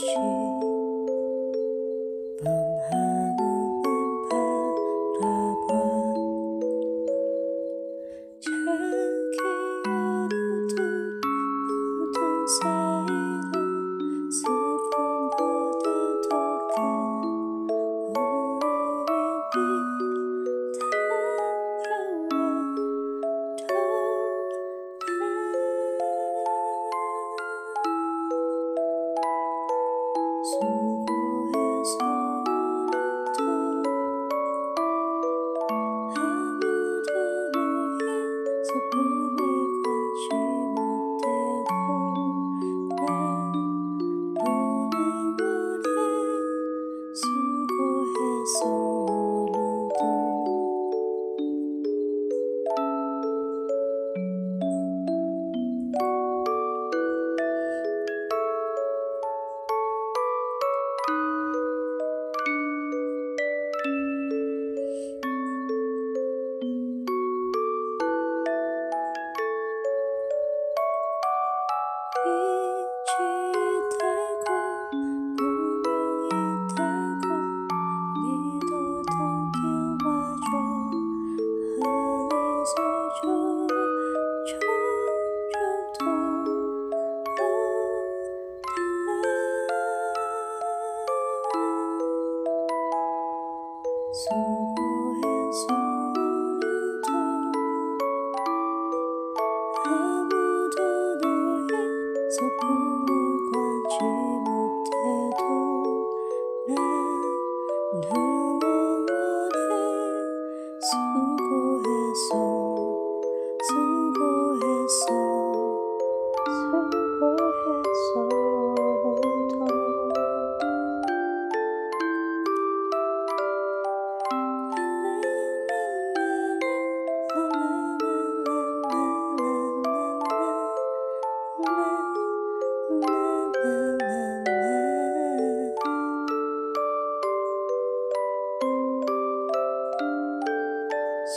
去。so cool.